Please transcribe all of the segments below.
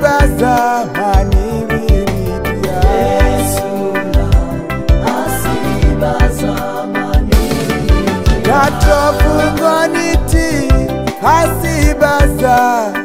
basa manibiriya ndatofungwa niti asibasa manibiriya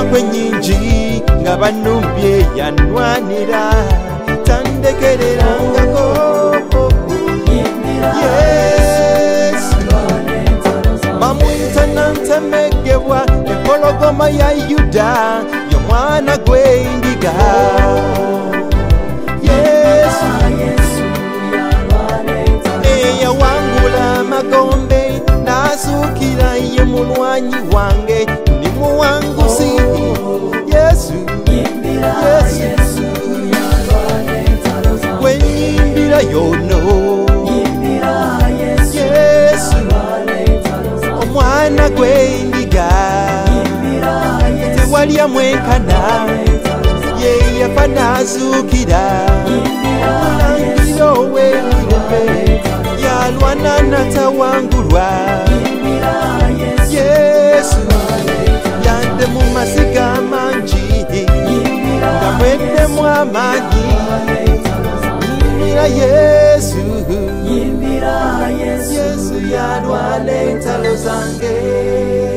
kuno kwenyinji nga banumbye yanwanira tandekererangako mamwita nantamegebwa ekologoma ya yuda yomwana gwendiga eyawangula magombe nasukira ye munwanyi wange nimuwangu yamwenkana ye yafanazukira mulangiro weirope yalwana natawangulwa yesu yande mumasiga manji ngamwendemu amanyi yimbira yesu yesu yalwana entalo zange